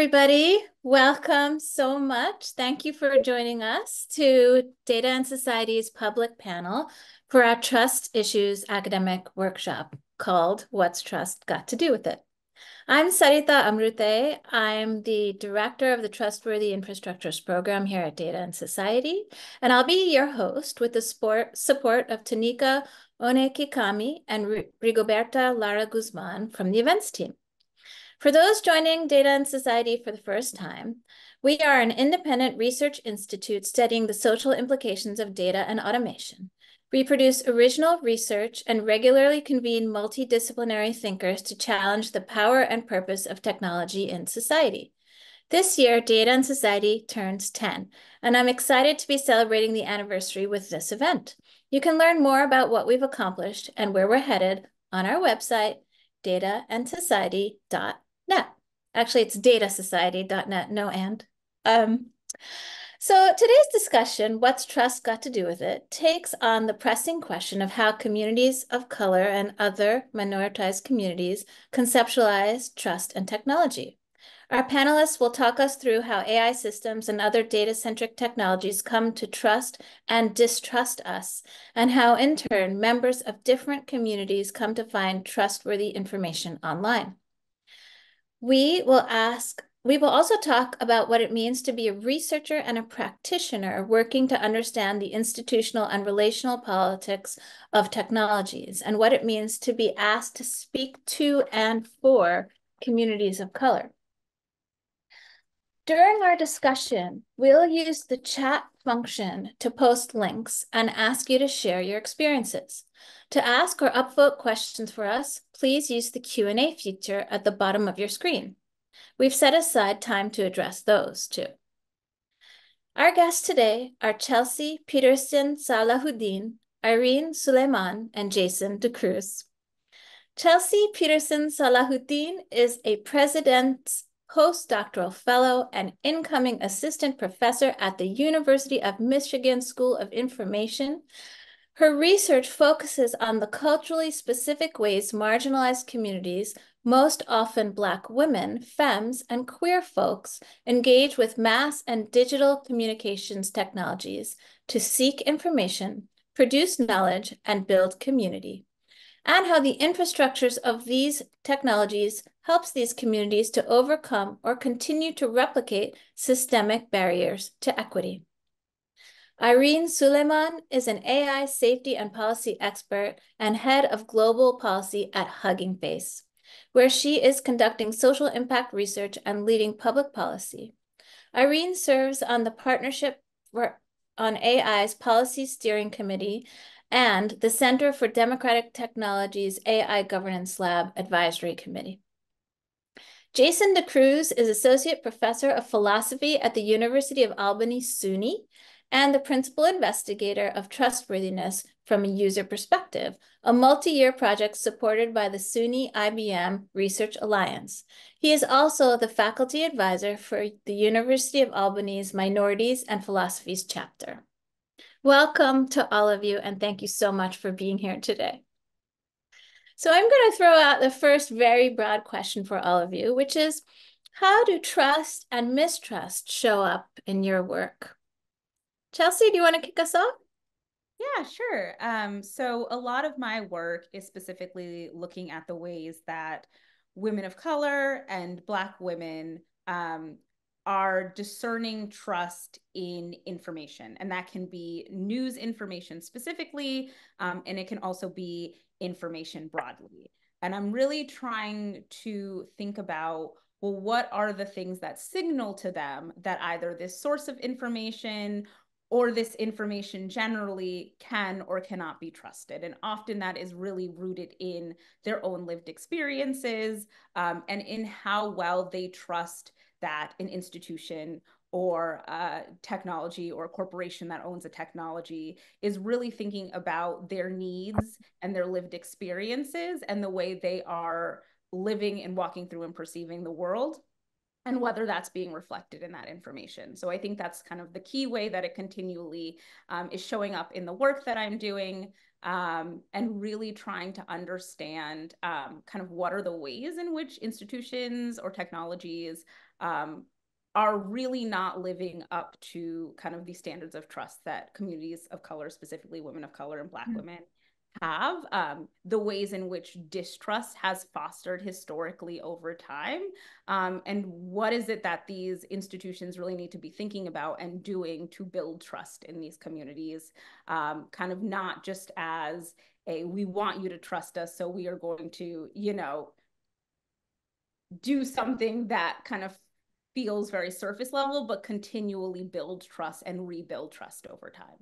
everybody. Welcome so much. Thank you for joining us to Data and Society's public panel for our Trust Issues academic workshop called What's Trust Got to Do with It? I'm Sareeta Amrute. I'm the director of the Trustworthy Infrastructures program here at Data and Society, and I'll be your host with the support, support of Tanika Onekikami and Rigoberta Lara Guzman from the events team. For those joining Data and Society for the first time, we are an independent research institute studying the social implications of data and automation. We produce original research and regularly convene multidisciplinary thinkers to challenge the power and purpose of technology in society. This year, Data and Society turns 10, and I'm excited to be celebrating the anniversary with this event. You can learn more about what we've accomplished and where we're headed on our website, dataandsociety.com net. Actually, it's datasociety.net, no and. Um, so today's discussion, What's Trust Got to Do with It, takes on the pressing question of how communities of color and other minoritized communities conceptualize trust and technology. Our panelists will talk us through how AI systems and other data-centric technologies come to trust and distrust us, and how in turn members of different communities come to find trustworthy information online. We will ask, we will also talk about what it means to be a researcher and a practitioner working to understand the institutional and relational politics of technologies and what it means to be asked to speak to and for communities of color. During our discussion, we'll use the chat function to post links and ask you to share your experiences. To ask or upvote questions for us, please use the Q&A feature at the bottom of your screen. We've set aside time to address those too. Our guests today are Chelsea Peterson Salahuddin, Irene Solaiman, and Jason D'Cruz. Chelsea Peterson Salahuddin is a President's postdoctoral fellow and incoming assistant professor at the University of Michigan School of Information her research focuses on the culturally specific ways marginalized communities, most often Black women, femmes, and queer folks, engage with mass and digital communications technologies to seek information, produce knowledge, and build community, and how the infrastructures of these technologies helps these communities to overcome or continue to replicate systemic barriers to equity. Irene Solaiman is an AI safety and policy expert and head of global policy at Hugging Face, where she is conducting social impact research and leading public policy. Irene serves on the Partnership for, on AI's Policy Steering Committee and the Center for Democratic Technologies AI Governance Lab Advisory Committee. Jason D'Cruz is Associate Professor of Philosophy at the University of Albany SUNY and the principal investigator of trustworthiness from a user perspective, a multi-year project supported by the SUNY IBM Research Alliance. He is also the faculty advisor for the University of Albany's Minorities and Philosophies chapter. Welcome to all of you, and thank you so much for being here today. So I'm going to throw out the first very broad question for all of you, which is, how do trust and mistrust show up in your work? Chelsea, do you want to kick us off? Yeah, sure. Um, so a lot of my work is specifically looking at the ways that women of color and Black women um, are discerning trust in information. And that can be news information specifically, um, and it can also be information broadly. And I'm really trying to think about well, what are the things that signal to them that either this source of information or this information generally can or cannot be trusted. And often that is really rooted in their own lived experiences um, and in how well they trust that an institution or uh, technology or a corporation that owns a technology is really thinking about their needs and their lived experiences and the way they are living and walking through and perceiving the world and whether that's being reflected in that information. So I think that's kind of the key way that it continually um, is showing up in the work that I'm doing um, and really trying to understand um, kind of what are the ways in which institutions or technologies um, are really not living up to kind of the standards of trust that communities of color, specifically women of color and Black mm-hmm. women, have, um, the ways in which distrust has fostered historically over time, um, and what is it that these institutions really need to be thinking about and doing to build trust in these communities, um, kind of not just as a we want you to trust us, so we are going to, you know, do something that kind of feels very surface level, but continually build trust and rebuild trust over time.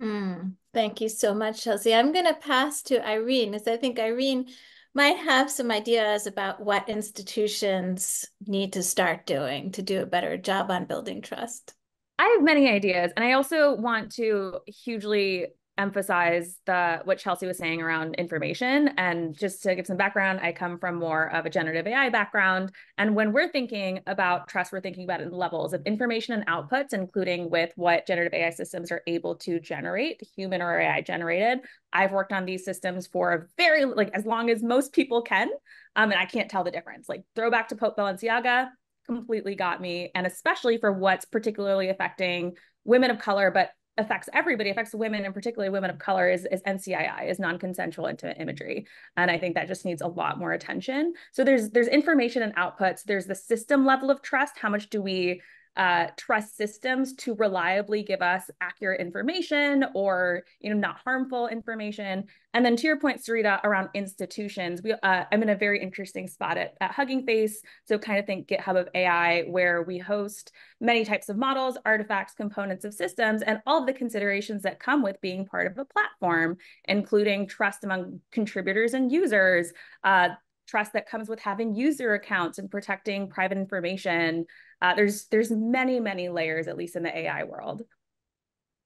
Mm, thank you so much, Chelsea. I'm going to pass to Irene, as I think Irene might have some ideas about what institutions need to start doing to do a better job on building trust. I have many ideas, and I also want to hugely emphasize the what Chelsea was saying around information. And just to give some background, I come from more of a generative AI background. And when we're thinking about trust, we're thinking about levels of information and outputs, including with what generative AI systems are able to generate, human or AI generated. I've worked on these systems for a very like as long as most people can. Um, and I can't tell the difference. Like throwback to Pope Balenciaga completely got me. And especially for what's particularly affecting women of color, but affects everybody, affects women and particularly women of color is, is NCII, is non-consensual intimate imagery. And I think that just needs a lot more attention. So there's there's information and outputs. There's the system level of trust. How much do we uh, trust systems to reliably give us accurate information or you know not harmful information and then to your point sareeta around institutions we uh, i'm in a very interesting spot at, at hugging face so kind of think github of ai where we host many types of models artifacts components of systems and all of the considerations that come with being part of a platform including trust among contributors and users uh, trust that comes with having user accounts and protecting private information. Uh, there's there's many many layers, at least in the AI world.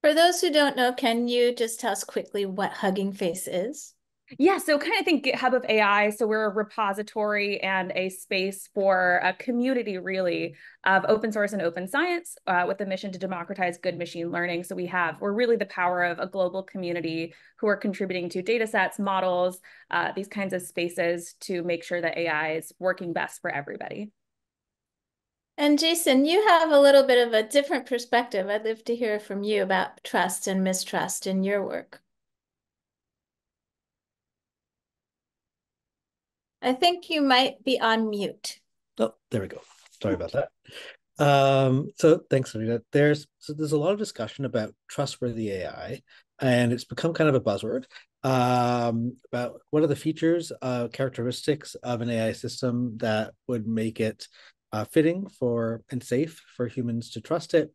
For those who don't know, can you just tell us quickly what Hugging Face is? Yeah, so kind of think GitHub of AI. So we're a repository and a space for a community, really, of open source and open science uh, with a mission to democratize good machine learning. So we have, we're really the power of a global community who are contributing to data sets, models, uh, these kinds of spaces to make sure that AI is working best for everybody. And Jason, you have a little bit of a different perspective. I'd love to hear from you about trust and mistrust in your work. I think you might be on mute. Oh, there we go. Sorry about that. Um, so thanks, Anita. There's so there's a lot of discussion about trustworthy AI, and it's become kind of a buzzword um, about what are the features, uh, characteristics of an AI system that would make it uh, fitting for and safe for humans to trust it.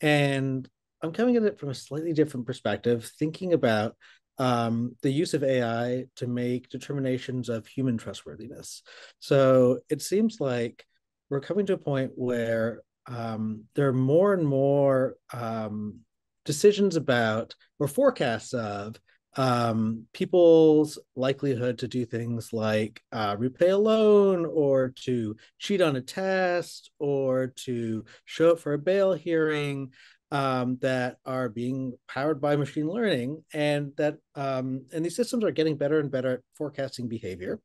And I'm coming at it from a slightly different perspective, thinking about um, the use of AI to make determinations of human trustworthiness. So it seems like we're coming to a point where um, there are more and more um, decisions about or forecasts of um, people's likelihood to do things like uh, repay a loan or to cheat on a test or to show up for a bail hearing um, that are being powered by machine learning, and that um, and these systems are getting better and better at forecasting behavior.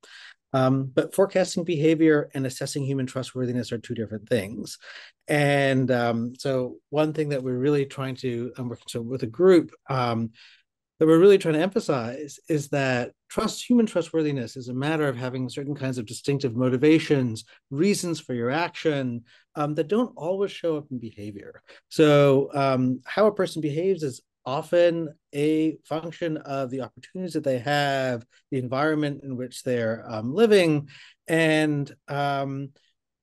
Um, but forecasting behavior and assessing human trustworthiness are two different things. And um, so, one thing that we're really trying to, I'm working so with a group um, that we're really trying to emphasize is that trust, human trustworthiness, is a matter of having certain kinds of distinctive motivations, reasons for your action um, that don't always show up in behavior. So, um, how a person behaves is often a function of the opportunities that they have, the environment in which they're um, living, and um,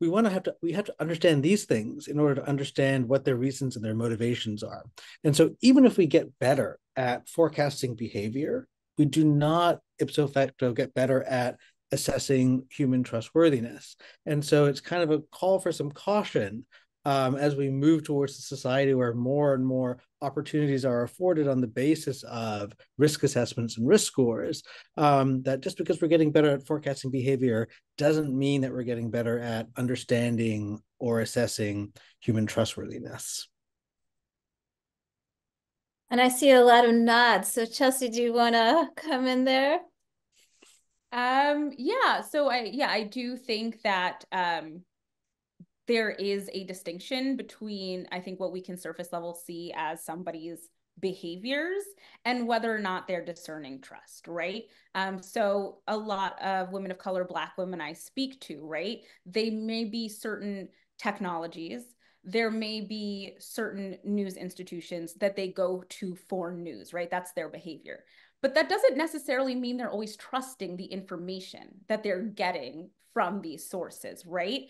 we want to have to we have to understand these things in order to understand what their reasons and their motivations are. And so even if we get better at forecasting behavior we do not ipso facto get better at assessing human trustworthiness. And so it's kind of a call for some caution um, as we move towards a society where more and more opportunities are afforded on the basis of risk assessments and risk scores, um, that just because we're getting better at forecasting behavior doesn't mean that we're getting better at understanding or assessing human trustworthiness. And I see a lot of nods. So Chelsea, do you want to come in there? Um, yeah. So I, yeah, I do think that um, there is a distinction between, I think, what we can surface level see as somebody's behaviors and whether or not they're discerning trust, right? Um, so a lot of women of color, Black women I speak to, right? They may be certain technologies, there may be certain news institutions that they go to for news, right? That's their behavior. But that doesn't necessarily mean they're always trusting the information that they're getting from these sources, right?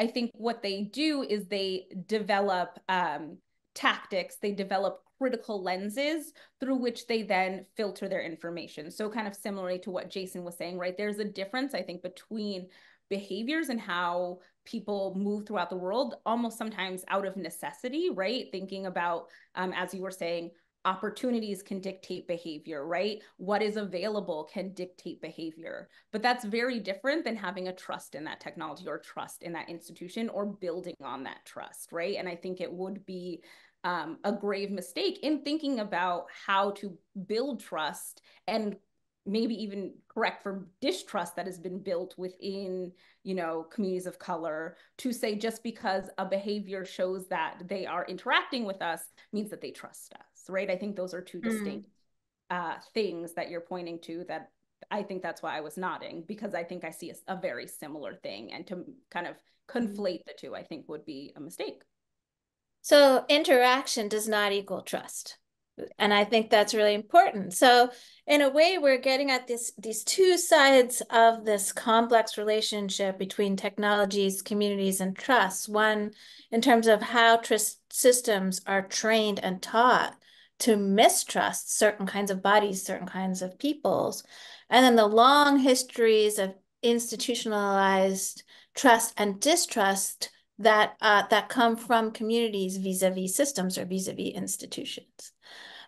I think what they do is they develop um, tactics, they develop critical lenses through which they then filter their information. So, kind of similarly to what Jason was saying, right? There's a difference, I think, between behaviors and how people move throughout the world, almost sometimes out of necessity, right? Thinking about, um, as you were saying, opportunities can dictate behavior, right? What is available can dictate behavior. But that's very different than having a trust in that technology or trust in that institution or building on that trust, right? And I think it would be um, a grave mistake in thinking about how to build trust and maybe even correct for distrust that has been built within you know communities of color to say just because a behavior shows that they are interacting with us means that they trust us right i think those are two mm. distinct uh, things that you're pointing to that i think that's why i was nodding because i think i see a, a very similar thing and to kind of mm. conflate the two i think would be a mistake so interaction does not equal trust and I think that's really important. So in a way, we're getting at this these two sides of this complex relationship between technologies, communities, and trust. One in terms of how trust systems are trained and taught to mistrust certain kinds of bodies, certain kinds of peoples, and then the long histories of institutionalized trust and distrust that uh, that come from communities vis-a-vis systems or vis-a-vis institutions.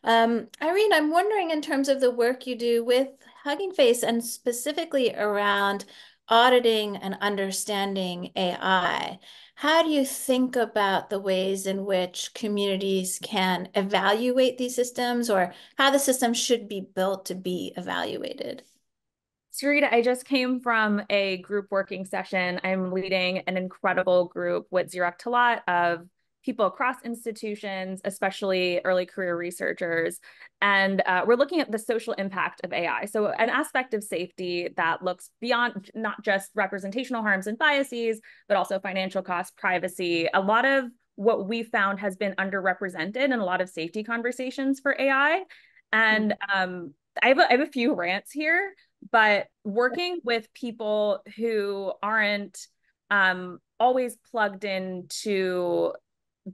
Um, Irene, I'm wondering in terms of the work you do with Hugging Face and specifically around auditing and understanding AI, how do you think about the ways in which communities can evaluate these systems or how the system should be built to be evaluated? Sareeta, I just came from a group working session. I'm leading an incredible group with Zeerak Talat of people across institutions, especially early career researchers. And uh, we're looking at the social impact of AI. So, an aspect of safety that looks beyond not just representational harms and biases, but also financial costs, privacy. A lot of what we found has been underrepresented in a lot of safety conversations for AI. And um, I, have a, I have a few rants here, but working with people who aren't um, always plugged into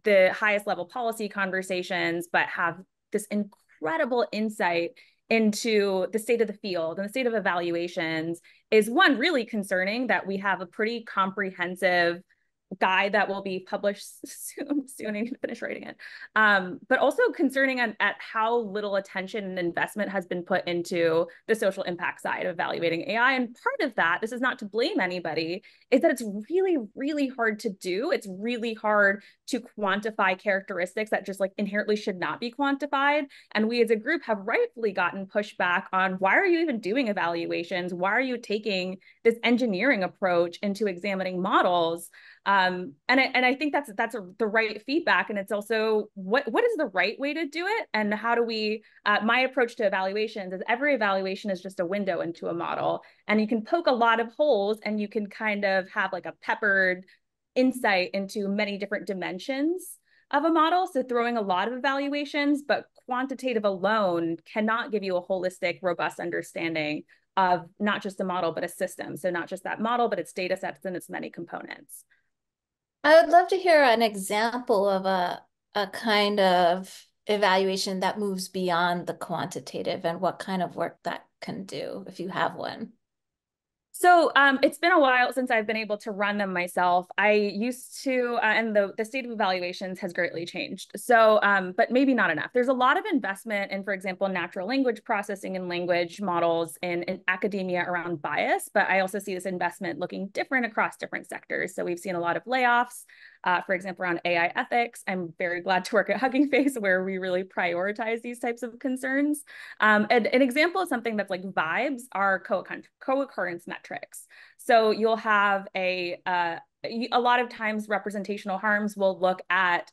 the highest level policy conversations, but have this incredible insight into the state of the field and the state of evaluations is one really concerning that we have a pretty comprehensive guide that will be published soon. Soon, I need to finish writing it. Um, but also concerning at, at how little attention and investment has been put into the social impact side of evaluating AI. And part of that, this is not to blame anybody, is that it's really, really hard to do. It's really hard to quantify characteristics that just like inherently should not be quantified. And we as a group have rightfully gotten pushback on why are you even doing evaluations? Why are you taking this engineering approach into examining models? Um, and I, and I think that's that's a, the right feedback, and it's also what what is the right way to do it, and how do we? Uh, my approach to evaluations is every evaluation is just a window into a model, and you can poke a lot of holes, and you can kind of have like a peppered insight into many different dimensions of a model. So throwing a lot of evaluations, but quantitative alone cannot give you a holistic, robust understanding of not just a model, but a system. So not just that model, but its data sets and its many components. I would love to hear an example of a a kind of evaluation that moves beyond the quantitative and what kind of work that can do if you have one. So um, it's been a while since I've been able to run them myself. I used to, uh, and the, the state of evaluations has greatly changed. So, um, but maybe not enough. There's a lot of investment in, for example, natural language processing and language models in, in academia around bias, but I also see this investment looking different across different sectors. So we've seen a lot of layoffs, uh, for example, around AI ethics. I'm very glad to work at Hugging Face where we really prioritize these types of concerns. Um, and an example of something that's like vibes are co-occurrence metrics. So you'll have a, uh, a lot of times representational harms will look at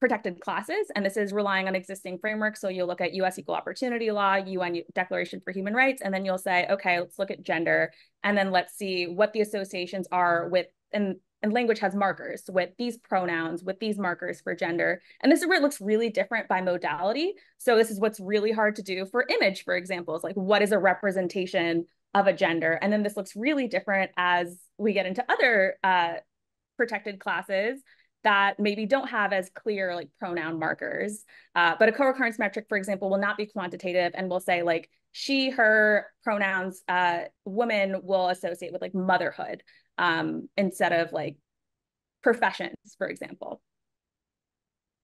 protected classes, and this is relying on existing frameworks. So you'll look at US Equal Opportunity Law, UN Declaration for Human Rights, and then you'll say, okay, let's look at gender, and then let's see what the associations are with, and, and language has markers with these pronouns, with these markers for gender. And this is where it looks really different by modality. So this is what's really hard to do for image, for example, is like, what is a representation of a gender? And then this looks really different as we get into other uh, protected classes that maybe don't have as clear like pronoun markers. Uh, but a co-occurrence metric, for example, will not be quantitative and will say like she, her pronouns, uh, woman will associate with like motherhood um, instead of like professions, for example.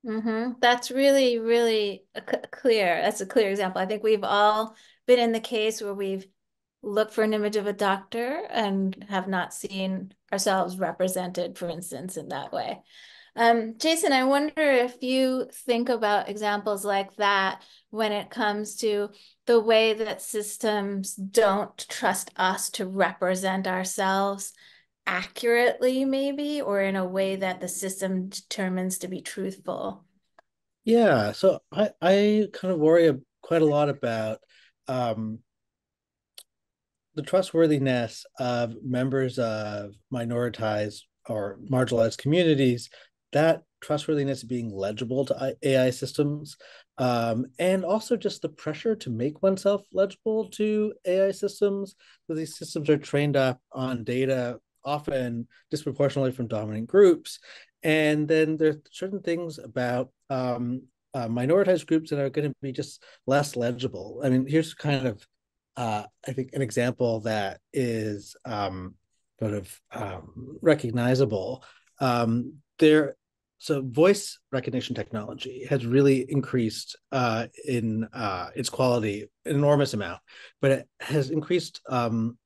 Mm-hmm. That's really, really clear. That's a clear example. I think we've all been in the case where we've looked for an image of a doctor and have not seen ourselves represented, for instance, in that way. Um, Jason, I wonder if you think about examples like that when it comes to the way that systems don't trust us to represent ourselves accurately, maybe, or in a way that the system determines to be truthful. Yeah, so I, I kind of worry quite a lot about um, the trustworthiness of members of minoritized or marginalized communities that trustworthiness being legible to AI systems, um, and also just the pressure to make oneself legible to AI systems. So these systems are trained up on data, often disproportionately from dominant groups. And then there are certain things about um, uh, minoritized groups that are going to be just less legible. I mean, here's kind of, uh, I think, an example that is um, sort of um, recognizable. Um, there so voice recognition technology has really increased uh, in uh, its quality an enormous amount, but it has increased um,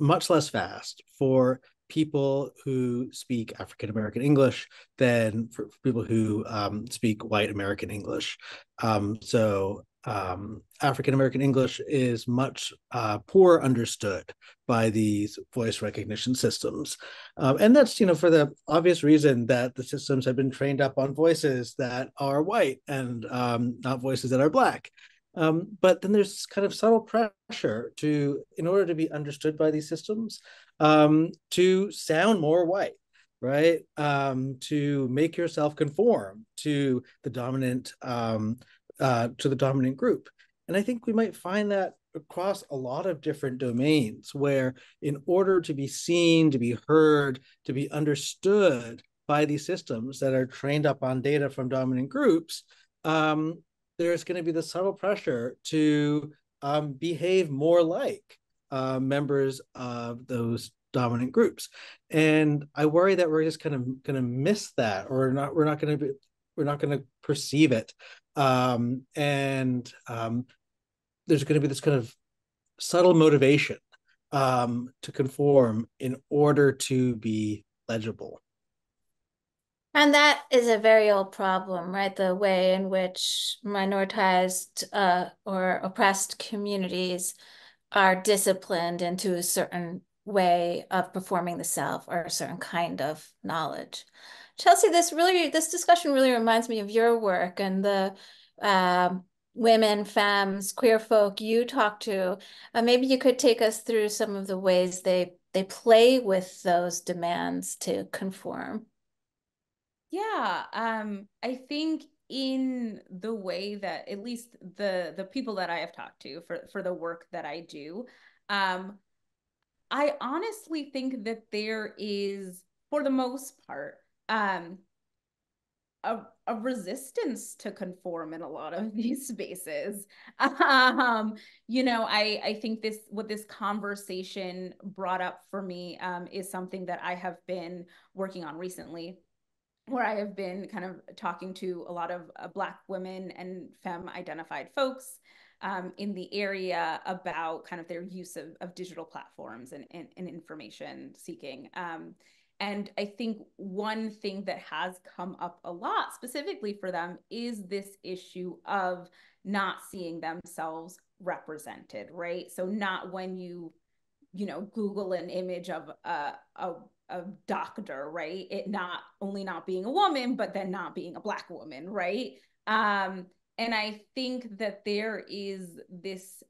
much less fast for people who speak African American English than for, people who um, speak white American English. Um, so um, African American English is much uh, poor understood by these voice recognition systems, um, and that's you know for the obvious reason that the systems have been trained up on voices that are white and um, not voices that are black. Um, but then there's kind of subtle pressure to, in order to be understood by these systems, um, to sound more white right? Um, to make yourself conform to the dominant uh, to the dominant group. And I think we might find that across a lot of different domains where in order to be seen, to be heard, to be understood by these systems that are trained up on data from dominant groups, um, there's going to be the subtle pressure to um, behave more like uh, members of those dominant groups. And I worry that we're just kind of going to miss that, or not. We're not going to be. We're not going to perceive it um, and um, there's going to be this kind of subtle motivation um, to conform in order to be legible. And that is a very old problem, right? The way in which minoritized uh, or oppressed communities are disciplined into a certain way of performing the self or a certain kind of knowledge. Chelsea, this really, this discussion really reminds me of your work and the um, women, femmes, queer folk you talk to. Uh, maybe you could take us through some of the ways they they play with those demands to conform. Yeah, um, I think in the way that at least the the people that I have talked to for for the work that I do, um, I honestly think that there is, for the most part, um, a, a resistance to conform in a lot of these spaces. Um, you know, I, I think this what this conversation brought up for me um, is something that I have been working on recently where I have been kind of talking to a lot of uh, Black women and femme identified folks um, in the area about kind of their use of, of digital platforms and, and, and information seeking. Um, and I think one thing that has come up a lot specifically for them is this issue of not seeing themselves represented, right? So not when you, you know, Google an image of a, a a doctor, right? It not only not being a woman, but then not being a black woman, right? Um, and I think that there is this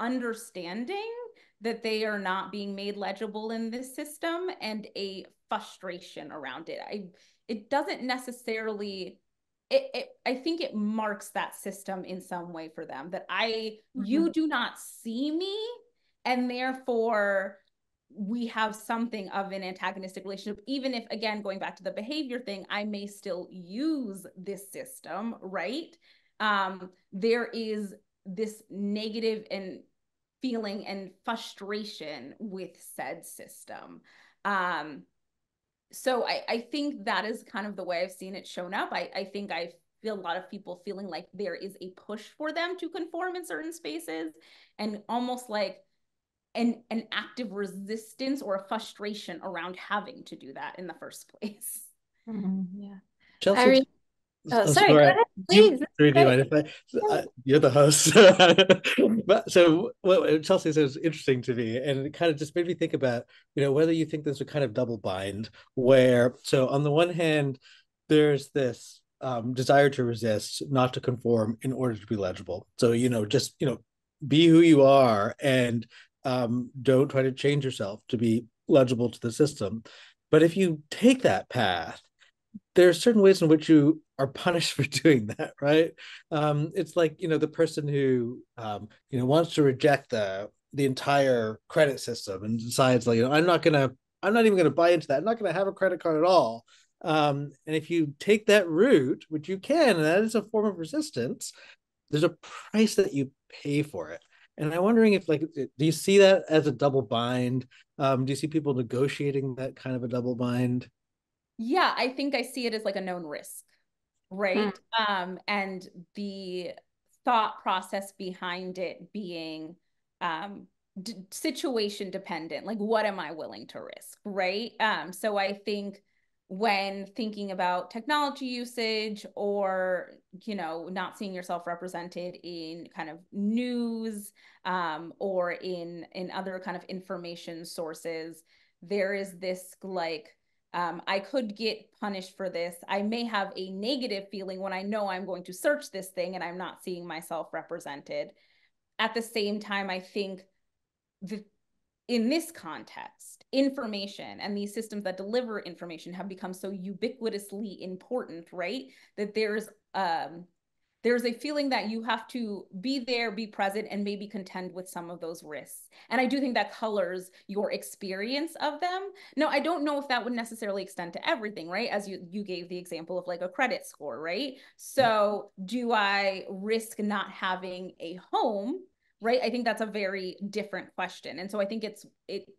understanding that they are not being made legible in this system and a frustration around it. I it doesn't necessarily it, it I think it marks that system in some way for them that I mm-hmm. you do not see me and therefore we have something of an antagonistic relationship even if again going back to the behavior thing i may still use this system right um there is this negative and feeling and frustration with said system um so I, I think that is kind of the way I've seen it shown up. I, I think I feel a lot of people feeling like there is a push for them to conform in certain spaces and almost like an, an active resistance or a frustration around having to do that in the first place. Mm-hmm. Yeah. Chelsea, Oh, oh, sorry. Go ahead, please. You, do mind if I, uh, you're the host. but so what Chelsea says interesting to me, and it kind of just made me think about, you know, whether you think there's a kind of double bind where, so on the one hand, there's this um, desire to resist, not to conform in order to be legible. So, you know, just, you know, be who you are and um, don't try to change yourself to be legible to the system. But if you take that path, there are certain ways in which you are punished for doing that right? Um, it's like you know the person who um, you know wants to reject the the entire credit system and decides like you know i'm not gonna i'm not even gonna buy into that i'm not gonna have a credit card at all. Um, and if you take that route which you can and that is a form of resistance there's a price that you pay for it. And i'm wondering if like do you see that as a double bind? Um, do you see people negotiating that kind of a double bind yeah, I think I see it as like a known risk, right? Mm. Um, and the thought process behind it being um, d- situation dependent. Like, what am I willing to risk, right? Um, so I think when thinking about technology usage or you know not seeing yourself represented in kind of news um, or in in other kind of information sources there is this like um, I could get punished for this. I may have a negative feeling when I know I'm going to search this thing and I'm not seeing myself represented. At the same time, I think the in this context, information and these systems that deliver information have become so ubiquitously important, right? That there's um, there's a feeling that you have to be there, be present, and maybe contend with some of those risks. And I do think that colors your experience of them. No, I don't know if that would necessarily extend to everything, right? As you you gave the example of like a credit score, right? So do I risk not having a home? Right. I think that's a very different question. And so I think it's it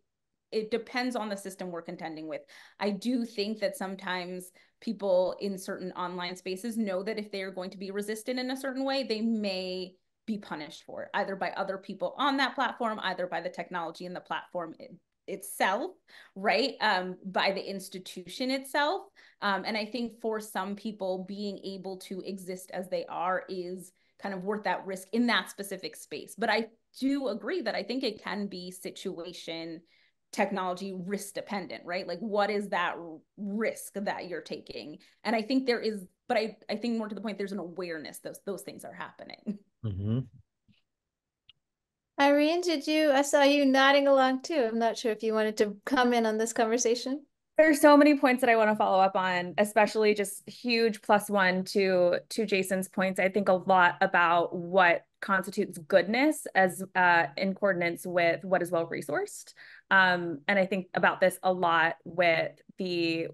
it depends on the system we're contending with. I do think that sometimes people in certain online spaces know that if they are going to be resistant in a certain way, they may be punished for it, either by other people on that platform, either by the technology in the platform it, itself, right? Um, by the institution itself. Um, and I think for some people, being able to exist as they are is kind of worth that risk in that specific space. But I do agree that I think it can be situation technology risk dependent, right? Like what is that risk that you're taking? And I think there is, but I, I think more to the point, there's an awareness those those things are happening. Mm-hmm. Irene, did you I saw you nodding along too. I'm not sure if you wanted to come in on this conversation. There's so many points that I want to follow up on, especially just huge plus one to to Jason's points. I think a lot about what constitutes goodness as uh, in coordinates with what is well resourced. Um, and I think about this a lot with the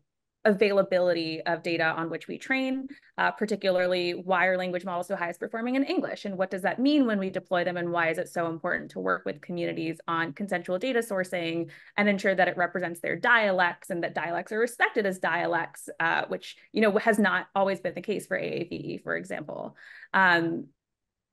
availability of data on which we train, uh, particularly why are language models so highest performing in English? And what does that mean when we deploy them? And why is it so important to work with communities on consensual data sourcing and ensure that it represents their dialects and that dialects are respected as dialects, uh, which you know has not always been the case for AAVE, for example. Um,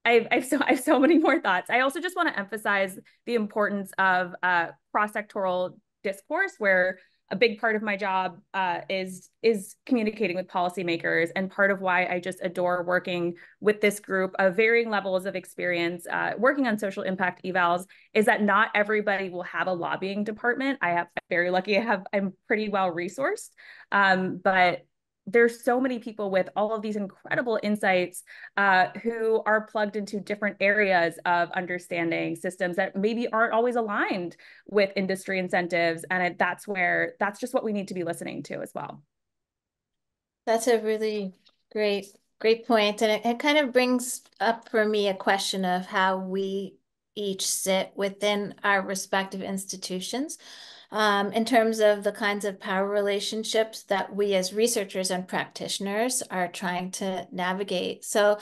I have, I have so I have so many more thoughts. I also just want to emphasize the importance of uh, cross-sectoral discourse where a big part of my job uh, is is communicating with policymakers, and part of why I just adore working with this group of varying levels of experience uh, working on social impact evals is that not everybody will have a lobbying department. I have I'm very lucky. I have I'm pretty well resourced, um, but there's so many people with all of these incredible insights uh, who are plugged into different areas of understanding systems that maybe aren't always aligned with industry incentives and it, that's where that's just what we need to be listening to as well. That's a really great great point and it, it kind of brings up for me a question of how we each sit within our respective institutions um, in terms of the kinds of power relationships that we as researchers and practitioners are trying to navigate. So,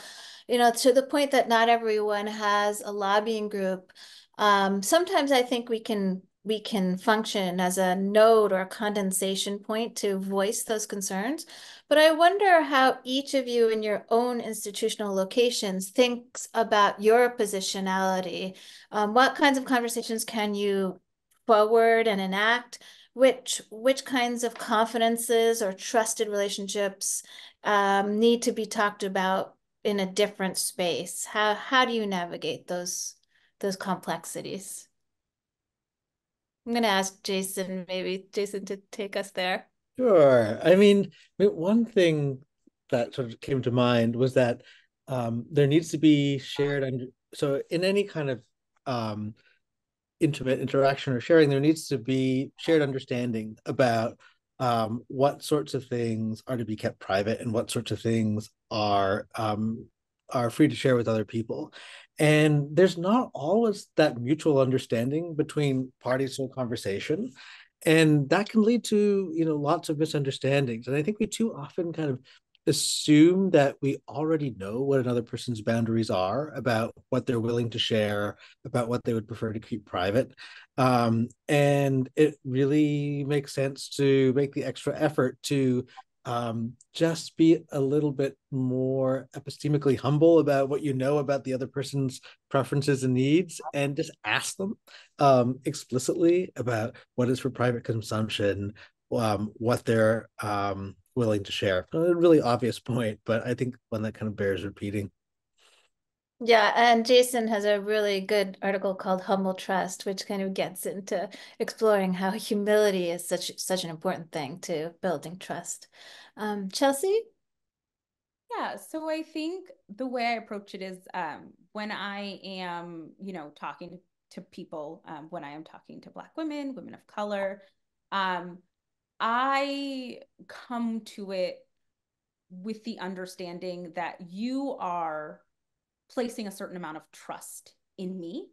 you know, to the point that not everyone has a lobbying group, um, sometimes I think we can we can function as a node or a condensation point to voice those concerns. But I wonder how each of you in your own institutional locations thinks about your positionality. Um, what kinds of conversations can you forward and enact which which kinds of confidences or trusted relationships um, need to be talked about in a different space? How how do you navigate those those complexities? I'm going to ask jason maybe jason to take us there. Sure. I mean one thing that sort of came to mind was that um, there needs to be shared under so in any kind of um, intimate interaction or sharing, there needs to be shared understanding about um, what sorts of things are to be kept private and what sorts of things are um, are free to share with other people. And there's not always that mutual understanding between parties to a conversation. And that can lead to, you know, lots of misunderstandings. And I think we too often kind of assume that we already know what another person's boundaries are about what they're willing to share, about what they would prefer to keep private. Um, and it really makes sense to make the extra effort to um, just be a little bit more epistemically humble about what you know about the other person's preferences and needs and just ask them um, explicitly about what is for private consumption um, what they're um, willing to share. A really obvious point, but I think one that kind of bears repeating. Yeah, and Jason has a really good article called Humble Trust, which kind of gets into exploring how humility is such such an important thing to building trust. Um, Chelsea? Yeah, so I think the way I approach it is um, when I am, you know, talking to people, um, when I am talking to Black women, women of color, um, I come to it with the understanding that you are placing a certain amount of trust in me.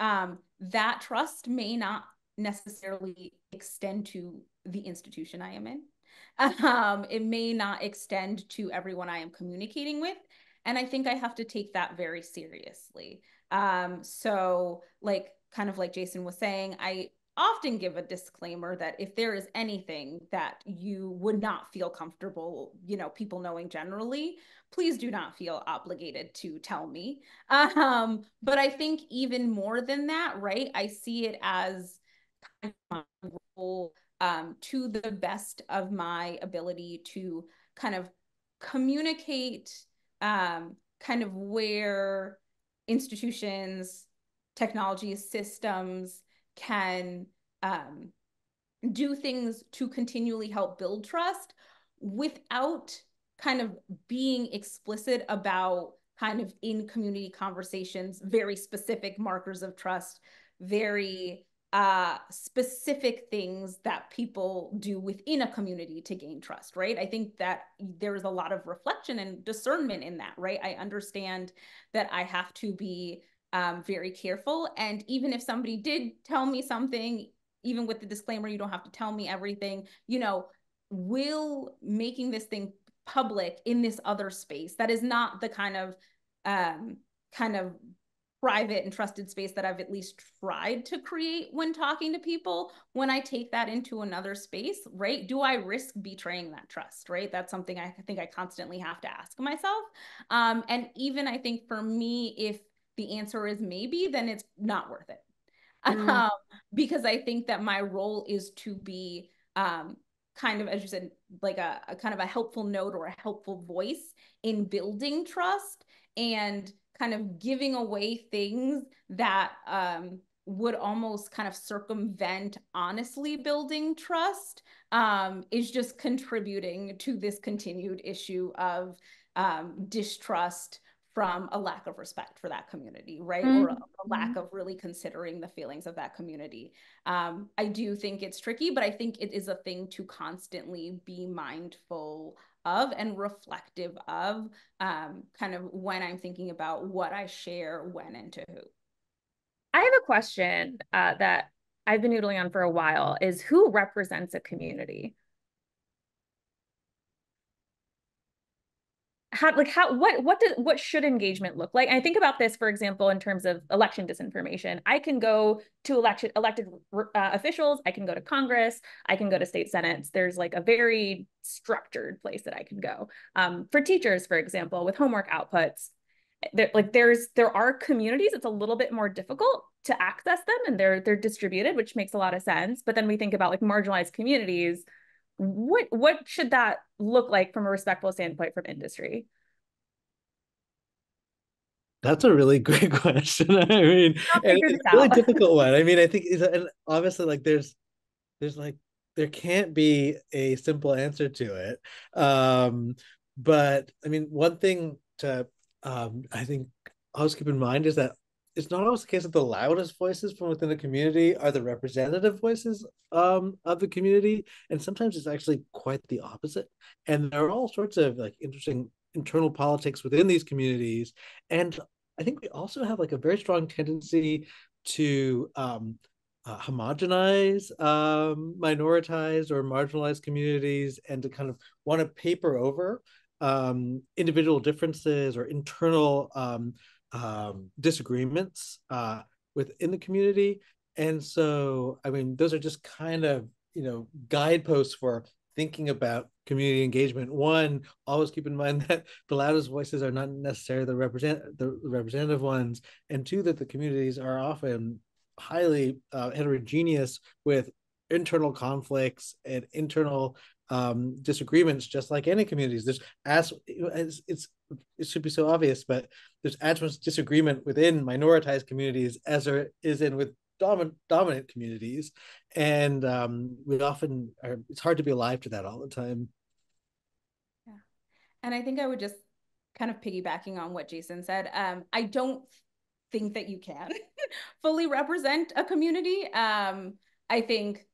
Um, that trust may not necessarily extend to the institution I am in. Um, it may not extend to everyone I am communicating with. And I think I have to take that very seriously. Um, so, like, kind of like Jason was saying, I often give a disclaimer that if there is anything that you would not feel comfortable, you know, people knowing generally, please do not feel obligated to tell me. Um, but I think even more than that, right? I see it as kind of role um, to the best of my ability to kind of communicate um, kind of where institutions, technologies, systems, can um, do things to continually help build trust without kind of being explicit about kind of in community conversations very specific markers of trust very uh, specific things that people do within a community to gain trust, right? I think that there's a lot of reflection and discernment in that, right? I understand that I have to be um, very careful. And even if somebody did tell me something, even with the disclaimer, you don't have to tell me everything, you know, will making this thing public in this other space that is not the kind of um, kind of private and trusted space that I've at least tried to create when talking to people. When I take that into another space, right? Do I risk betraying that trust, right? That's something I think I constantly have to ask myself. Um, and even I think for me, if the answer is maybe, then it's not worth it. Mm. Um, because I think that my role is to be um, kind of, as you said, like a, a kind of a helpful note or a helpful voice in building trust and kind of giving away things that um, would almost kind of circumvent honestly building trust um, is just contributing to this continued issue of um, distrust from a lack of respect for that community, right? Mm-hmm. Or a, a, lack mm-hmm. of really considering the feelings of that community. Um, I do think it's tricky, but I think it is a thing to constantly be mindful of and reflective of um, kind of when I'm thinking about what I share, when, and to who. I have a question uh, that I've been noodling on for a while is who represents a community? How like how what what does what should engagement look like? And I think about this, for example, in terms of election disinformation. I can go to election elected uh, officials. I can go to Congress. I can go to state senates. There's like a very structured place that I can go. Um, for teachers, for example, with homework outputs, there, like there's there are communities. It's a little bit more difficult to access them, and they're they're distributed, which makes a lot of sense. But then we think about like marginalized communities what what should that look like from a respectful standpoint from industry? That's a really great question. I mean, it's a really difficult one. I mean, I think, and obviously, like, there's, there's like, there can't be a simple answer to it. Um, but I mean, one thing to, um, I think, always keep in mind is that it's not always the case that the loudest voices from within the community are the representative voices um, of the community, and sometimes it's actually quite the opposite. And there are all sorts of like interesting internal politics within these communities, and I think we also have like a very strong tendency to um, uh, homogenize um, minoritized or marginalized communities and to kind of want to paper over um, individual differences or internal um, um, disagreements uh, within the community. And so, I mean, those are just kind of, you know, guideposts for thinking about community engagement. One, always keep in mind that the loudest voices are not necessarily the represent the representative ones, and two, that the communities are often highly uh, heterogeneous with internal conflicts and internal um, disagreements, just like any communities. There's as it's, it's it should be so obvious, but there's as much disagreement within minoritized communities as there is in with dominant dominant communities, and um, we often are. It's hard to be alive to that all the time. Yeah, and I think I would just kind of piggybacking on what Jason said. Um, I don't think that you can fully represent a community. Um, I think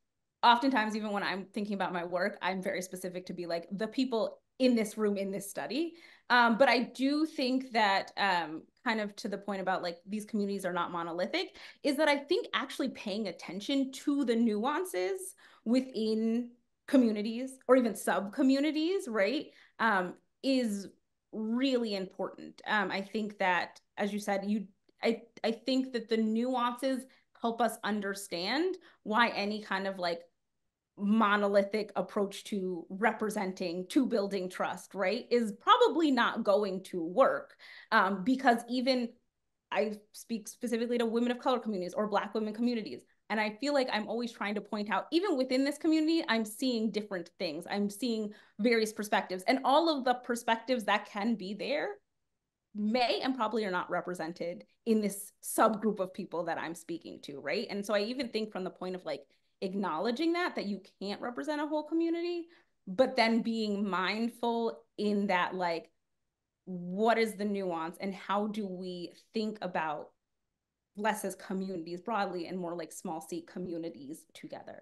oftentimes even when i'm thinking about my work i'm very specific to be like the people in this room in this study um, but i do think that um, kind of to the point about like these communities are not monolithic is that i think actually paying attention to the nuances within communities or even sub communities right um, is really important. Um, i think that as you said you I, I think that the nuances help us understand why any kind of like monolithic approach to representing to building trust right is probably not going to work um, because even i speak specifically to women of color communities or black women communities and i feel like i'm always trying to point out even within this community i'm seeing different things. I'm seeing various perspectives and all of the perspectives that can be there may and probably are not represented in this subgroup of people that i'm speaking to right? And so i even think from the point of like acknowledging that that you can't represent a whole community but then being mindful in that like what is the nuance and how do we think about less as communities broadly and more like small c communities together?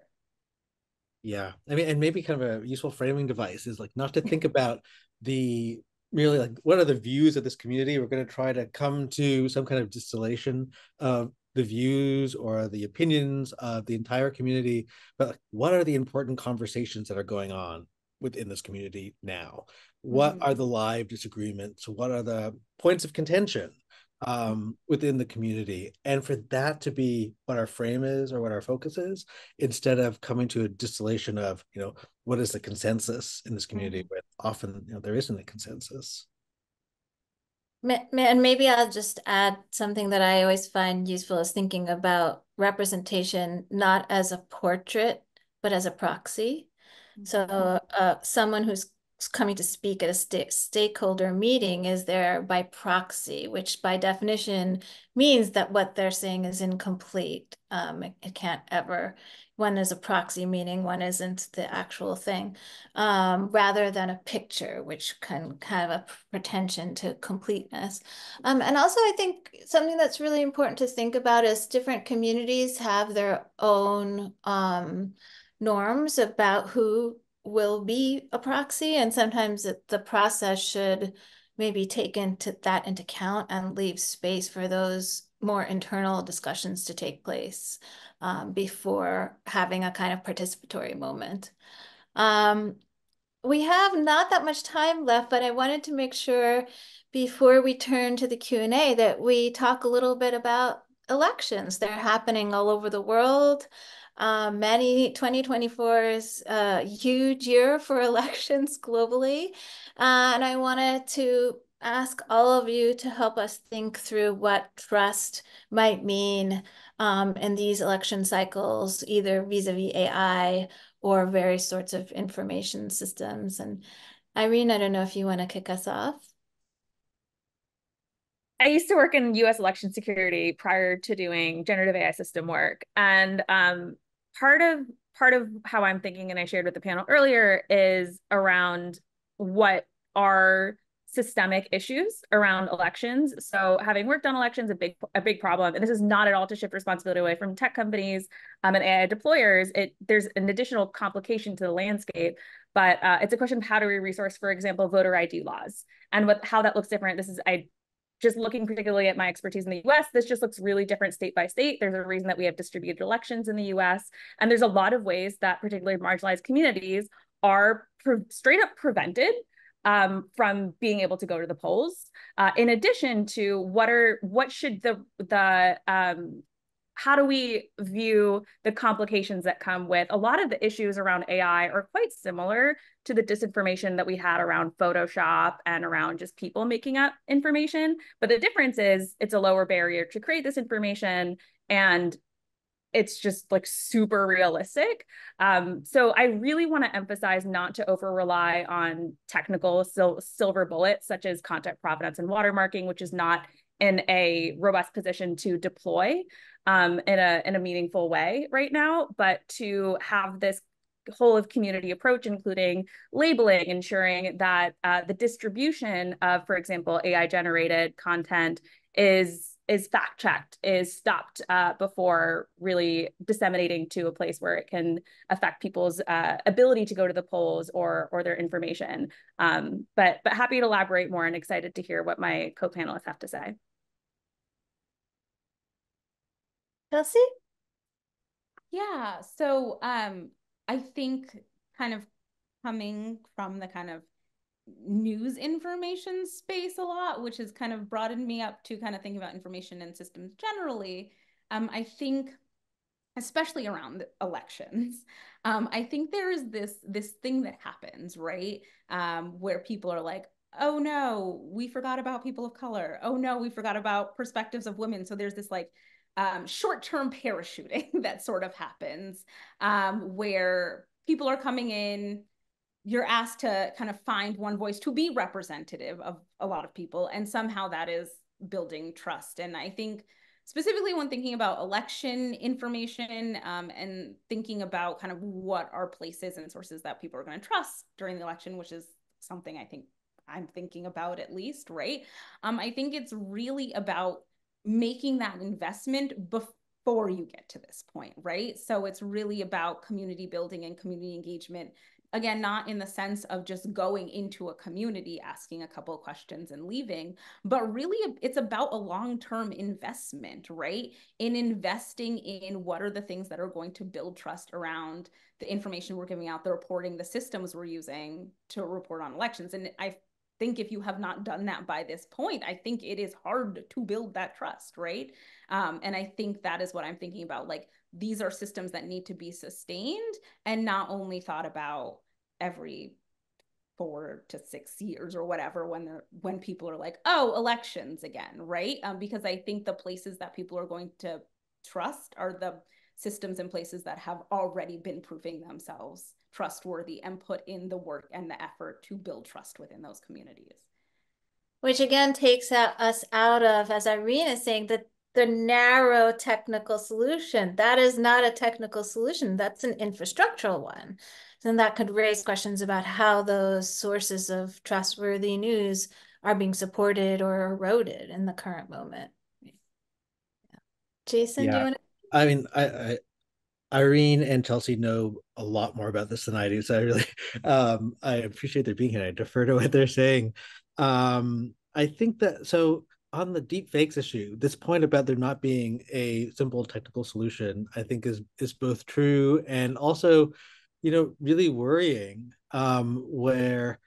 Yeah. I mean and maybe kind of a useful framing device is like not to think about the really like what are the views of this community? We're going to try to come to some kind of distillation of the views or the opinions of the entire community, but what are the important conversations that are going on within this community now? What mm-hmm. are the live disagreements? What are the points of contention um, within the community? And for that to be what our frame is or what our focus is, instead of coming to a distillation of, you know, what is the consensus in this community, mm-hmm. often you know, there isn't a consensus. And maybe I'll just add something that I always find useful is thinking about representation not as a portrait, but as a proxy. So uh, someone who's coming to speak at a st stakeholder meeting is there by proxy, which by definition means that what they're saying is incomplete. Um, it, it, can't ever, one is a proxy meaning, one isn't the actual thing, um, rather than a picture, which can have a pretension to completeness. Um, and also I think something that's really important to think about is different communities have their own um, norms about who will be a proxy and sometimes the process should maybe take into that into account and leave space for those more internal discussions to take place um, before having a kind of participatory moment. Um, we have not that much time left, but I wanted to make sure before we turn to the Q&A that we talk a little bit about elections. They're happening all over the world. Um, many 2024 is a huge year for elections globally. Uh, and I wanted to ask all of you to help us think through what trust might mean um, in these election cycles, either vis-a-vis -vis AI or various sorts of information systems. And Irene, I don't know if you want to kick us off. I used to work in US election security prior to doing generative AI system work. And um, part of part of how I'm thinking, and I shared with the panel earlier, is around what are systemic issues around elections. So having worked on elections, a big a big problem, and this is not at all to shift responsibility away from tech companies um, and AI deployers. It there's an additional complication to the landscape, but uh, it's a question of how do we resource, for example, voter ID laws and what how that looks different. This is I just looking particularly at my expertise in the US, this just looks really different state by state. There's a reason that we have distributed elections in the US. And there's a lot of ways that particularly marginalized communities are straight up prevented um, from being able to go to the polls. Uh, in addition to what are what should the the um, how do we view the complications that come with a lot of the issues around AI are quite similar to the disinformation that we had around Photoshop and around just people making up information. But the difference is it's a lower barrier to create this information and it's just like super realistic. Um, so I really want to emphasize not to over rely on technical sil silver bullets such as content provenance and watermarking, which is not in a robust position to deploy um, in a in a meaningful way right now, but to have this whole of community approach, including labeling, ensuring that uh, the distribution of, for example, AI generated content is is fact checked, is stopped uh, before really disseminating to a place where it can affect people's uh, ability to go to the polls or or their information. Um, but but happy to elaborate more and excited to hear what my co-panelists have to say. Chelsea? Yeah, so um, I think kind of coming from the kind of news information space a lot, which has kind of broadened me up to kind of think about information and systems generally. Um, I think, especially around elections, um, I think there is this this thing that happens, right, um, where people are like, "Oh no, we forgot about people of color. Oh no, we forgot about perspectives of women." So there's this like um, short-term parachuting that sort of happens um, where people are coming in you're asked to kind of find one voice to be representative of a lot of people and somehow that is building trust. And i think specifically when thinking about election information um, and thinking about kind of what are places and sources that people are going to trust during the election which is something i think i'm thinking about at least right? Um, i think it's really about making that investment before you get to this point, right? So it's really about community building and community engagement. Again, not in the sense of just going into a community, asking a couple of questions and leaving, but really it's about a long term investment, right? In investing in what are the things that are going to build trust around the information we're giving out, the reporting, the systems we're using to report on elections. And I think if you have not done that by this point, I think it is hard to build that trust, right? Um, and I think that is what I'm thinking about. Like these are systems that need to be sustained and not only thought about every four to six years or whatever when they're when people are like oh elections again right um, because i think the places that people are going to trust are the systems and places that have already been proving themselves trustworthy and put in the work and the effort to build trust within those communities. Which again takes us out of, as Irene is saying, the, the narrow technical solution. That is not a technical solution. That's an infrastructural one. Then that could raise questions about how those sources of trustworthy news are being supported or eroded in the current moment. Yeah. Jason, yeah. do you want to? I mean, I, I Irene and Chelsea know a lot more about this than I do, so I really um, I appreciate their being here. I defer to what they're saying. Um, I think that so on the deep fakes issue, this point about there not being a simple technical solution, I think is is both true and also, you know, really worrying. Um, where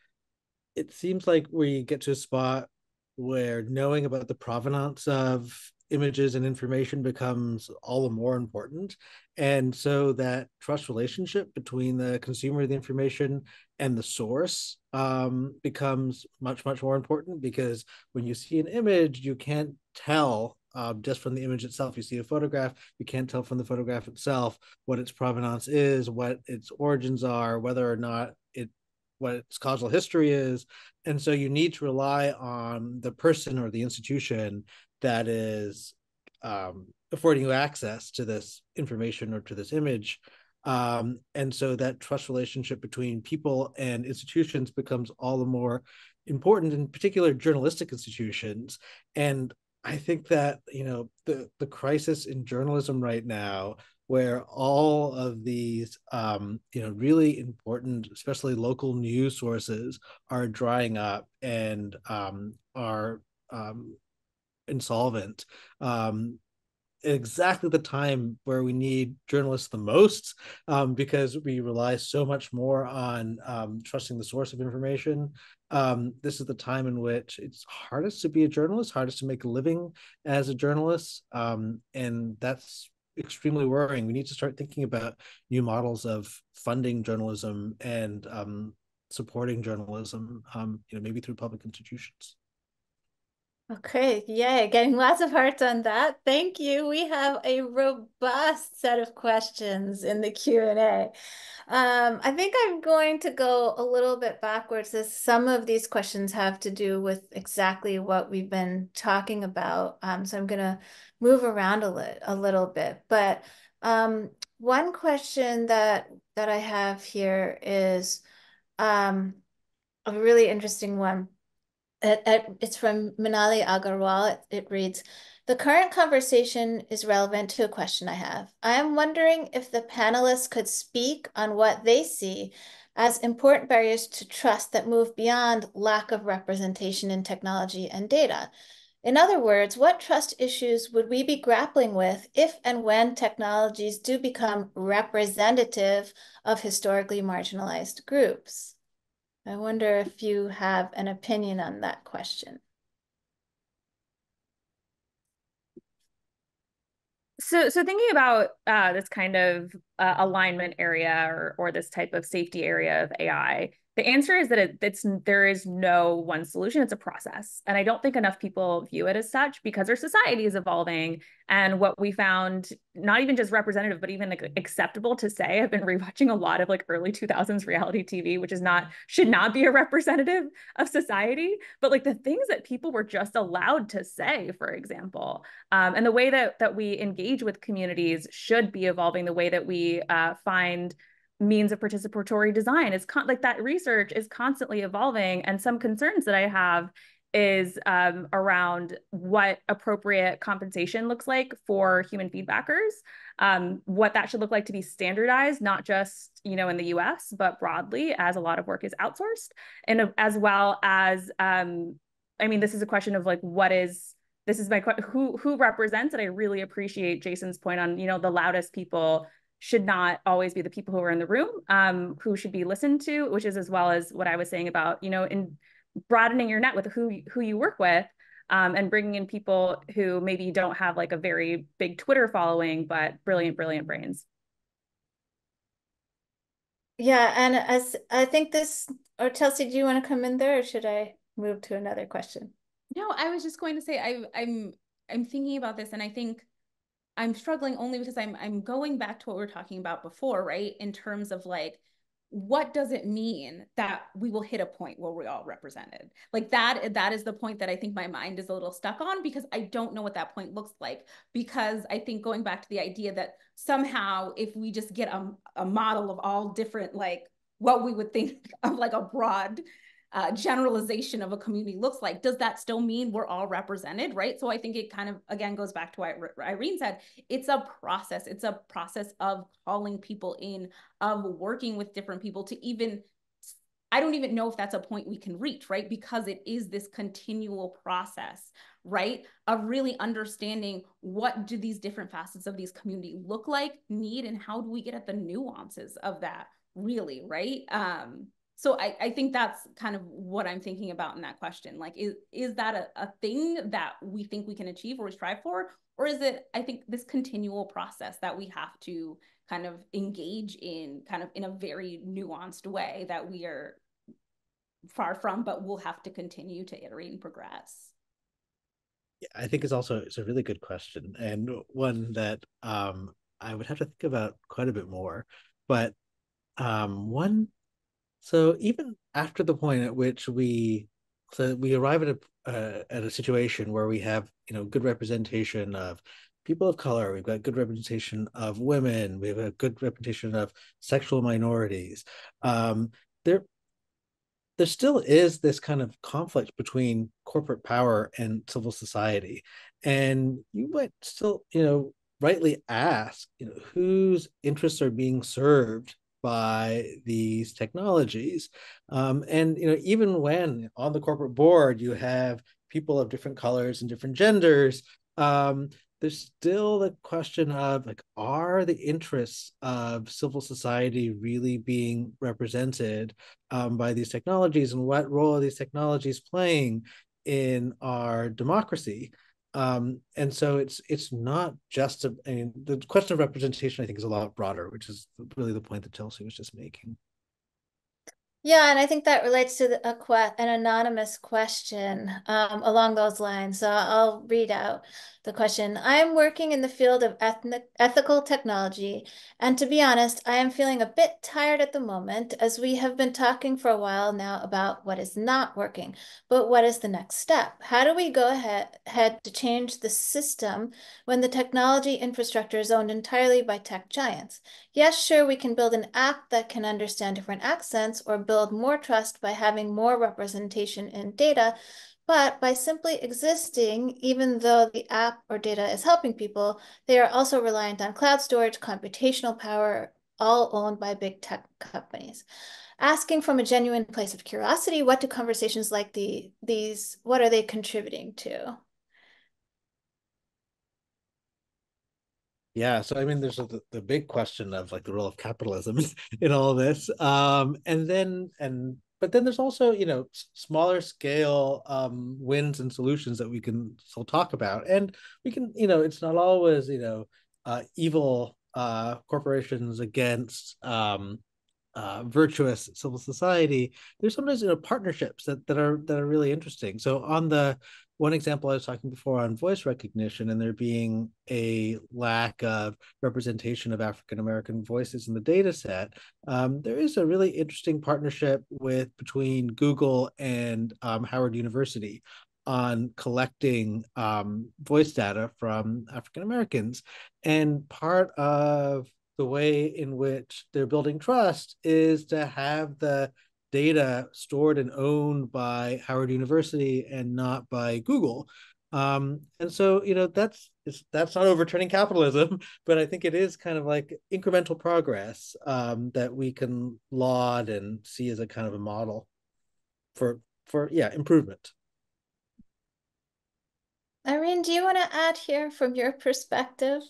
it seems like we get to a spot where knowing about the provenance of images and information becomes all the more important. And so that trust relationship between the consumer of the information and the source um, becomes much, much more important because when you see an image, you can't tell uh, just from the image itself. You see a photograph, you can't tell from the photograph itself what its provenance is, what its origins are, whether or not it what its causal history is. And so you need to rely on the person or the institution that is um, affording you access to this information or to this image. Um, and so that trust relationship between people and institutions becomes all the more important, in particular journalistic institutions. And I think that you know the the crisis in journalism right now, where all of these um, you know really important, especially local news sources, are drying up and um, are um, insolvent um, exactly the time where we need journalists the most um, because we rely so much more on um, trusting the source of information. Um, this is the time in which it's hardest to be a journalist, hardest to make a living as a journalist. Um, and that's extremely worrying. We need to start thinking about new models of funding journalism and um, supporting journalism, um, you know, maybe through public institutions. Okay, yay, getting lots of hearts on that. Thank you. We have a robust set of questions in the Q&A. Um, I think I'm going to go a little bit backwards as some of these questions have to do with exactly what we've been talking about. Um, so I'm going to move around a, li a little bit. But um, one question that, that I have here is um, a really interesting one it's from Manali Agarwal. It, it reads, the current conversation is relevant to a question I have. I am wondering if the panelists could speak on what they see as important barriers to trust that move beyond lack of representation in technology and data. In other words, what trust issues would we be grappling with if and when technologies do become representative of historically marginalized groups? I wonder if you have an opinion on that question. So, so thinking about uh, this kind of uh, alignment area or, or this type of safety area of AI, the answer is that it, it's there is no one solution. It's a process, and I don't think enough people view it as such because our society is evolving. And what we found, not even just representative, but even like acceptable to say. I've been rewatching a lot of like early 2000s reality TV, which is not should not be a representative of society, but like the things that people were just allowed to say, for example, um, and the way that that we engage with communities should be evolving. The way that we uh, find means of participatory design. Is con- like that research is constantly evolving and some concerns that i have is um, around what appropriate compensation looks like for human feedbackers um, what that should look like to be standardized not just you know in the us but broadly as a lot of work is outsourced and as well as um, i mean this is a question of like what is this is my question who who represents and i really appreciate jason's point on you know the loudest people should not always be the people who are in the room um, who should be listened to, which is as well as what I was saying about, you know, in broadening your net with who, who you work with um, and bringing in people who maybe don't have like a very big Twitter following, but brilliant, brilliant brains. Yeah, and as I think this, or Chelsea, do you want to come in there or should I move to another question? No, I was just going to say I, I'm I'm thinking about this and I think I'm struggling only because I'm I'm going back to what we are talking about before, right? In terms of like what does it mean that we will hit a point where we're all represented like that that is the point that i think my mind is a little stuck on because i don't know what that point looks like because i think going back to the idea that somehow if we just get a, a model of all different like what we would think of like a broad uh, generalization of a community looks like, does that still mean we're all represented, right? So I think it kind of, again, goes back to what Irene said. It's a process. It's a process of calling people in, of working with different people to even, I don't even know if that's a point we can reach, right? Because it is this continual process, right? Of really understanding what do these different facets of these community look like, need, and how do we get at the nuances of that really, right? Um, so I, I think that's kind of what I'm thinking about in that question. Like, is is that a, a thing that we think we can achieve or we strive for? Or is it, I think, this continual process that we have to kind of engage in kind of in a very nuanced way that we are far from, but we'll have to continue to iterate and progress. Yeah, I think it's also it's a really good question and one that um I would have to think about quite a bit more. But um one so even after the point at which we so we arrive at a uh, at a situation where we have you know good representation of people of color, we've got good representation of women, we have a good representation of sexual minorities. Um, there there still is this kind of conflict between corporate power and civil society. And you might still, you know, rightly ask, you know, whose interests are being served by these technologies. Um, and you know, even when on the corporate board you have people of different colors and different genders, um, there's still the question of like, are the interests of civil society really being represented um, by these technologies, and what role are these technologies playing in our democracy? Um, and so it's it's not just a, I mean the question of representation I think is a lot broader, which is really the point that Chelsea was just making. Yeah, and I think that relates to a que- an anonymous question um, along those lines. So I'll read out the question. I am working in the field of ethnic, ethical technology, and to be honest, I am feeling a bit tired at the moment as we have been talking for a while now about what is not working. But what is the next step? How do we go ahead, ahead to change the system when the technology infrastructure is owned entirely by tech giants? Yes, sure, we can build an app that can understand different accents or build more trust by having more representation in data, but by simply existing, even though the app or data is helping people, they are also reliant on cloud storage, computational power, all owned by big tech companies. Asking from a genuine place of curiosity, what do conversations like the, these, what are they contributing to? Yeah, so I mean, there's a, the, big question of like the role of capitalism in all this, um, and then and but then there's also you know smaller scale um, wins and solutions that we can still talk about, and we can you know it's not always you know uh, evil uh, corporations against um, uh, virtuous civil society. There's sometimes you know partnerships that that are that are really interesting. So on the one example I was talking before on voice recognition and there being a lack of representation of African American voices in the data set, um, there is a really interesting partnership with between Google and um, Howard University on collecting um, voice data from African Americans. And part of the way in which they're building trust is to have the data stored and owned by Howard University and not by Google. Um, and so, you know, that's that's not overturning capitalism, but I think it is kind of like incremental progress um, that we can laud and see as a kind of a model for for yeah improvement. Irene, do you want to add here from your perspective?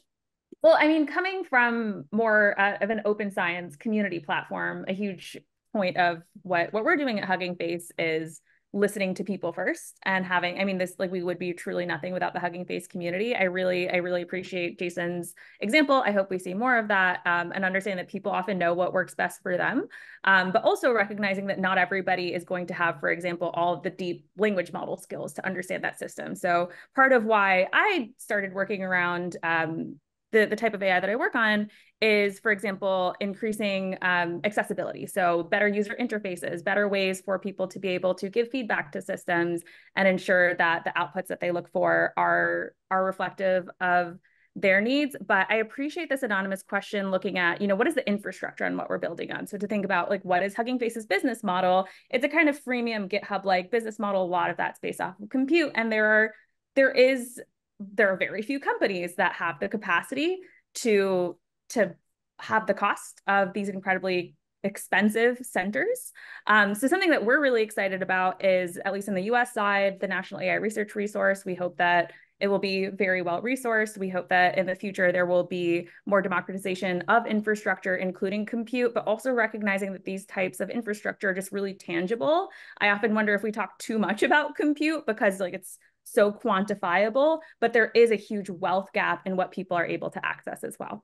Well, I mean, coming from more uh, of an open science community platform, a huge point of what what we're doing at Hugging Face is listening to people first and having i mean this like we would be truly nothing without the hugging face community. I really i really appreciate jason's example. I hope we see more of that um, and understand that people often know what works best for them um, but also recognizing that not everybody is going to have for example all the deep language model skills to understand that system. So part of why i started working around um, the, the type of AI that I work on is, for example, increasing um, accessibility. So better user interfaces, better ways for people to be able to give feedback to systems and ensure that the outputs that they look for are, are reflective of their needs. But I appreciate this anonymous question looking at, you know, what is the infrastructure and what we're building on? So to think about like, what is Hugging Face's business model? It's a kind of freemium GitHub-like business model. A lot of that's based off of compute. And there are, there is, there are very few companies that have the capacity to, to have the cost of these incredibly expensive centers. Um, so something that we're really excited about is, at least in the US side, the National AI Research Resource. We hope that it will be very well resourced. We hope that in the future there will be more democratization of infrastructure, including compute, but also recognizing that these types of infrastructure are just really tangible. I often wonder if we talk too much about compute because like it's so quantifiable, but there is a huge wealth gap in what people are able to access as well.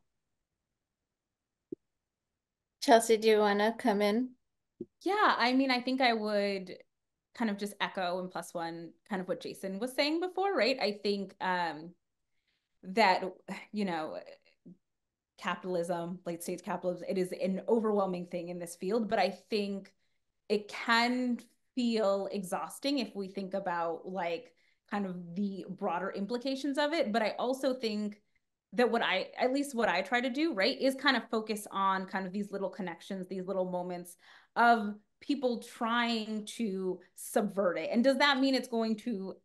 Chelsea, do you want to come in? Yeah, I mean, I think I would kind of just echo and plus one kind of what Jason was saying before, right? I think um, that, you know, capitalism, late stage capitalism, it is an overwhelming thing in this field, but I think it can feel exhausting if we think about like kind of the broader implications of it. But I also think that what I, at least what I try to do, right, is kind of focus on kind of these little connections, these little moments of people trying to subvert it. And does that mean it's going to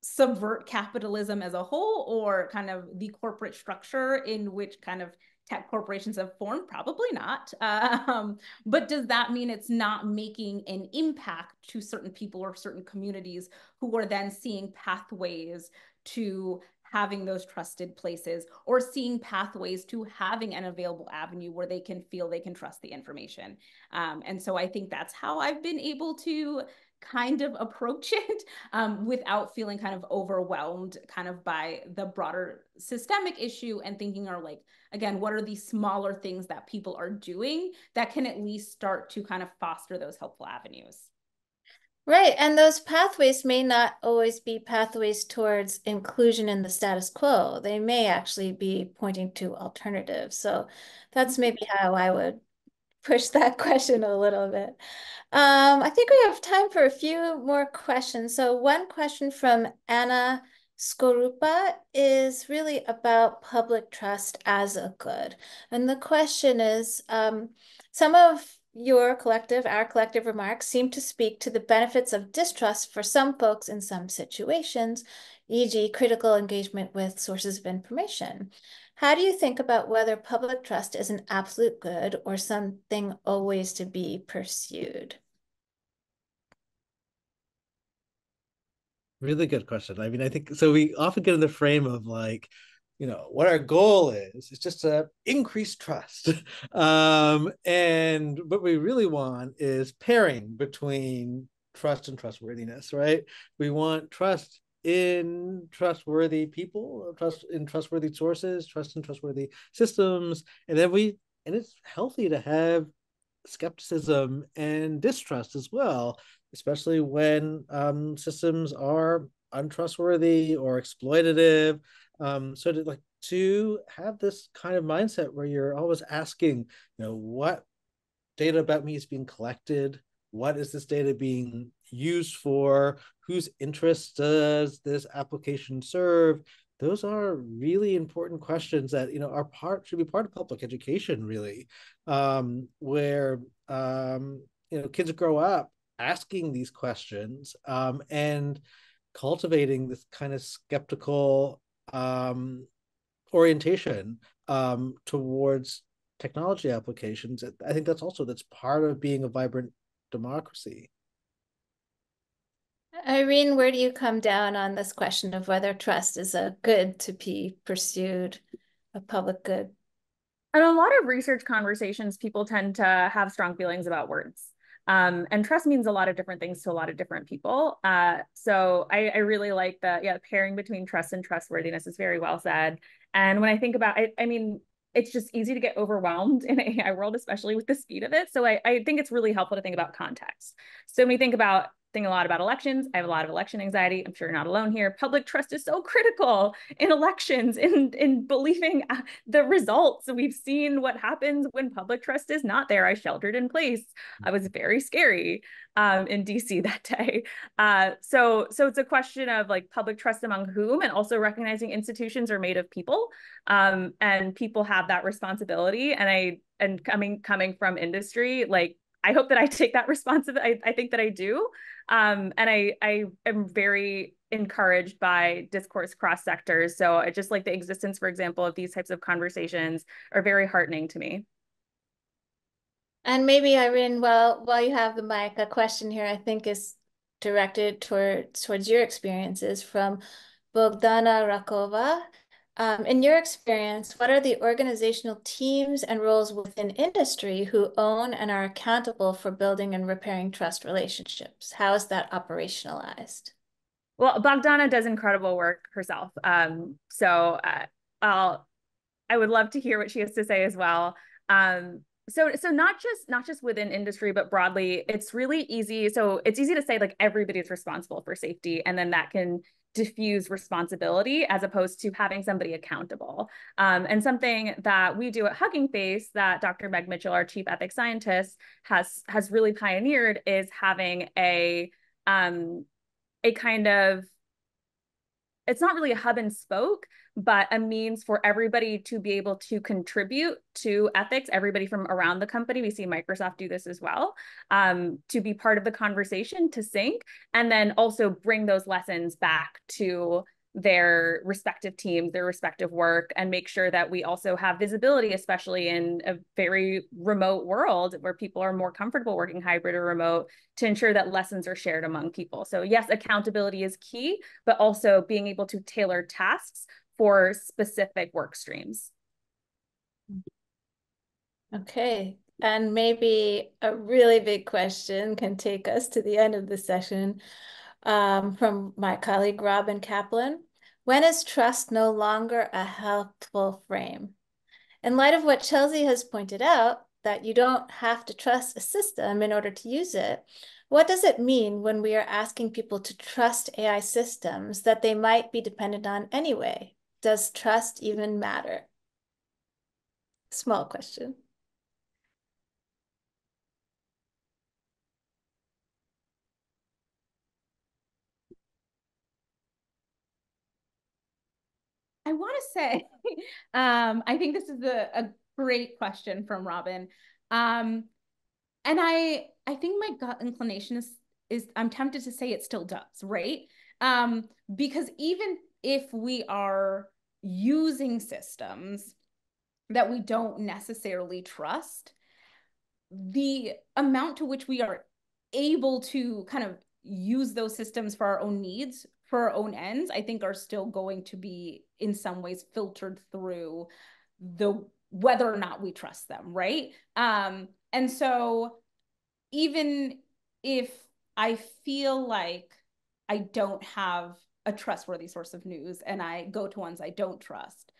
subvert capitalism as a whole or kind of the corporate structure in which kind of tech corporations have formed? Probably not. Um, but does that mean it's not making an impact to certain people or certain communities who are then seeing pathways to having those trusted places or seeing pathways to having an available avenue where they can feel they can trust the information. Um, and so I think that's how I've been able to kind of approach it um, without feeling kind of overwhelmed kind of by the broader systemic issue and thinking are like again what are these smaller things that people are doing that can at least start to kind of foster those helpful avenues Right. And those pathways may not always be pathways towards inclusion in the status quo. They may actually be pointing to alternatives. So that's mm-hmm. maybe how I would push that question a little bit. Um, I think we have time for a few more questions. So one question from Anna Skorupa is really about public trust as a good. And the question is, um, some of your collective, our collective remarks seem to speak to the benefits of distrust for some folks in some situations, e.g., critical engagement with sources of information. How do you think about whether public trust is an absolute good or something always to be pursued? Really good question. I mean, I think so. We often get in the frame of like, you know what our goal is it's just to increase trust um, and what we really want is pairing between trust and trustworthiness right we want trust in trustworthy people trust in trustworthy sources trust in trustworthy systems and then we and it's healthy to have skepticism and distrust as well especially when um, systems are untrustworthy or exploitative um, so to like to have this kind of mindset where you're always asking, you know, what data about me is being collected? What is this data being used for? Whose interests does this application serve? Those are really important questions that you know are part should be part of public education, really, um, where um, you know kids grow up asking these questions um, and cultivating this kind of skeptical um, orientation um, towards technology applications. I think that's also that's part of being a vibrant democracy. Irene, where do you come down on this question of whether trust is a good to be pursued, a public good? In a lot of research conversations, people tend to have strong feelings about words. Um, and trust means a lot of different things to a lot of different people. Uh, so I, I, really like the yeah pairing between trust and trustworthiness is very well said. And when I think about it, I mean, it's just easy to get overwhelmed in AI world, especially with the speed of it. So I, I think it's really helpful to think about context. So when we think about think a lot about elections. I have a lot of election anxiety. I'm sure you're not alone here. Public trust is so critical in elections, in, in believing uh, the results. We've seen what happens when public trust is not there. I sheltered in place. I was very scary um, in DC that day. Uh, so, so it's a question of like public trust among whom, and also recognizing institutions are made of people, um, and people have that responsibility. And I, and coming coming from industry, like I hope that I take that responsibility. I, I think that I do. Um, and I, I am very encouraged by discourse cross sectors. So I just like the existence, for example, of these types of conversations are very heartening to me. And maybe Irene, while while you have the mic, a question here I think is directed toward towards your experiences from Bogdana Rakova. Um, in your experience, what are the organizational teams and roles within industry who own and are accountable for building and repairing trust relationships? How is that operationalized? Well, Bogdana does incredible work herself. Um, so uh, I'll, I would love to hear what she has to say as well. Um, so so not just not just within industry but broadly it's really easy so it's easy to say like everybody's responsible for safety and then that can diffuse responsibility as opposed to having somebody accountable. Um, and something that we do at Hugging Face that Dr. Meg Mitchell, our chief ethics scientist, has has really pioneered is having a um, a kind of it's not really a hub and spoke, but a means for everybody to be able to contribute to ethics, everybody from around the company. We see Microsoft do this as well, um, to be part of the conversation, to sync, and then also bring those lessons back to their respective teams, their respective work, and make sure that we also have visibility, especially in a very remote world where people are more comfortable working hybrid or remote, to ensure that lessons are shared among people. So, yes, accountability is key, but also being able to tailor tasks for specific work streams. Okay. And maybe a really big question can take us to the end of the session um, from my colleague Robyn Caplan. When is trust no longer a helpful frame? In light of what Chelsea has pointed out, that you don't have to trust a system in order to use it, what does it mean when we are asking people to trust AI systems that they might be dependent on anyway? Does trust even matter? Small question. I want to say, um, I think this is a, a great question from Robyn. Um, and I I think my gut inclination is is I'm tempted to say it still does, right? Um, because even if we are using systems that we don't necessarily trust, the amount to which we are able to kind of use those systems for our own needs for our own ends, I think are still going to be in some ways filtered through the whether or not we trust them, right? Um, and so even if I feel like I don't have a trustworthy source of news and I go to ones I don't trust,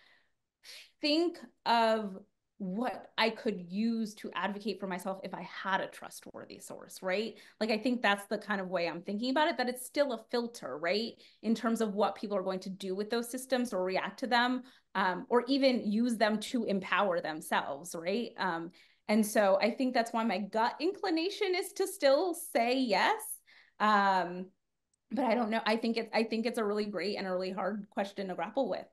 think of what I could use to advocate for myself if I had a trustworthy source, right? Like, I think that's the kind of way I'm thinking about it, that it's still a filter, right? In terms of what people are going to do with those systems or react to them, um, or even use them to empower themselves, right? Um, and so I think that's why my gut inclination is to still say yes. Um, but I don't know. I think it's I think it's a really great and a really hard question to grapple with.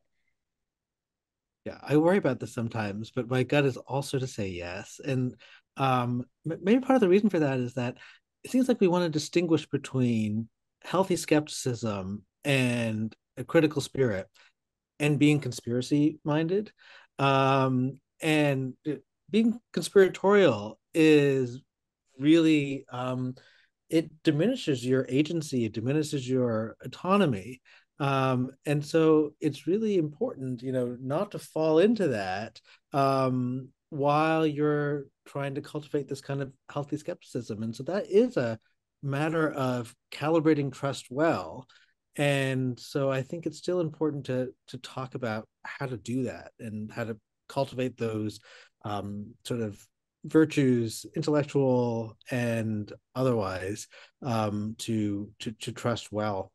Yeah, I worry about this sometimes, but my gut is also to say yes. And um, maybe part of the reason for that is that it seems like we want to distinguish between healthy skepticism and a critical spirit and being conspiracy minded. Um, and being conspiratorial is really um, it diminishes your agency, it diminishes your autonomy um and so it's really important you know not to fall into that um while you're trying to cultivate this kind of healthy skepticism and so that is a matter of calibrating trust well and so i think it's still important to to talk about how to do that and how to cultivate those um sort of virtues, intellectual and otherwise, um, to to to trust well?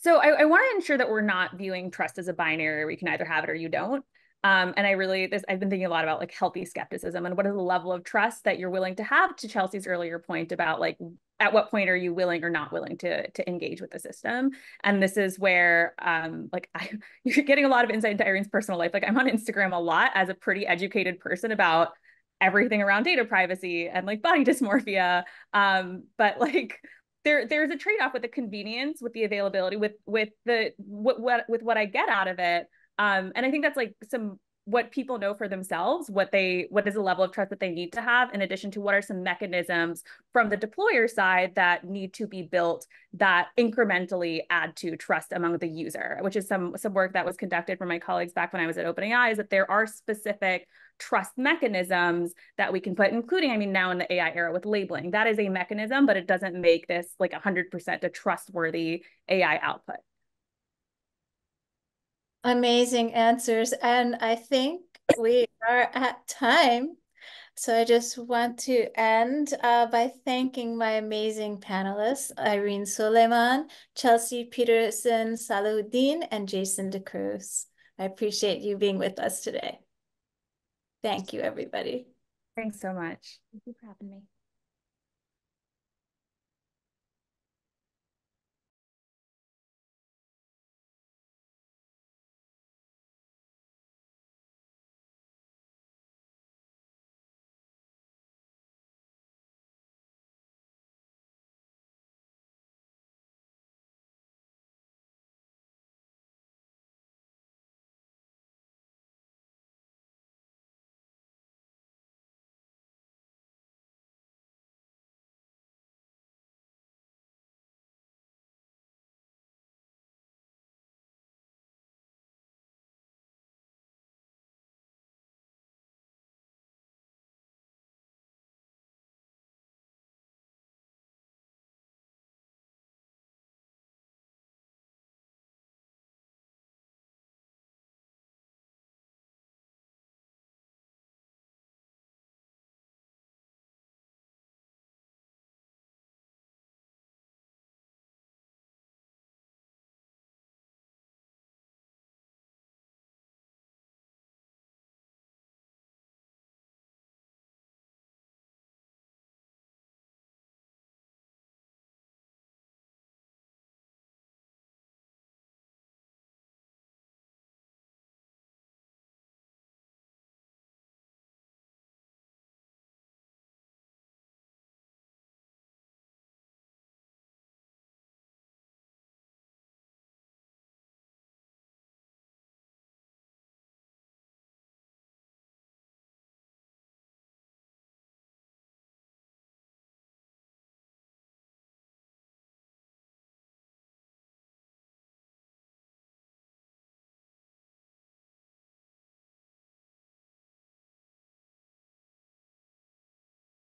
So I, I want to ensure that we're not viewing trust as a binary where you can either have it or you don't. Um, and I really, this I've been thinking a lot about like healthy skepticism and what is the level of trust that you're willing to have. To Chelsea's earlier point about like at what point are you willing or not willing to to engage with the system? And this is where um, like I, you're getting a lot of insight into Irene's personal life. Like I'm on Instagram a lot as a pretty educated person about everything around data privacy and like body dysmorphia. Um, but like there there's a trade-off with the convenience, with the availability, with with the what what with what I get out of it. Um, and I think that's like some what people know for themselves, what they what is the level of trust that they need to have, in addition to what are some mechanisms from the deployer side that need to be built that incrementally add to trust among the user, which is some some work that was conducted from my colleagues back when I was at OpenAI, is that there are specific trust mechanisms that we can put, including, I mean, now in the AI era with labeling. That is a mechanism, but it doesn't make this like 100% a trustworthy AI output. Amazing answers. And I think we are at time. So I just want to end uh, by thanking my amazing panelists, Irene Solaiman, Chelsea Peterson Salahuddin, and Jason D'Cruz. I appreciate you being with us today. Thank you, everybody. Thanks so much. Thank you for having me.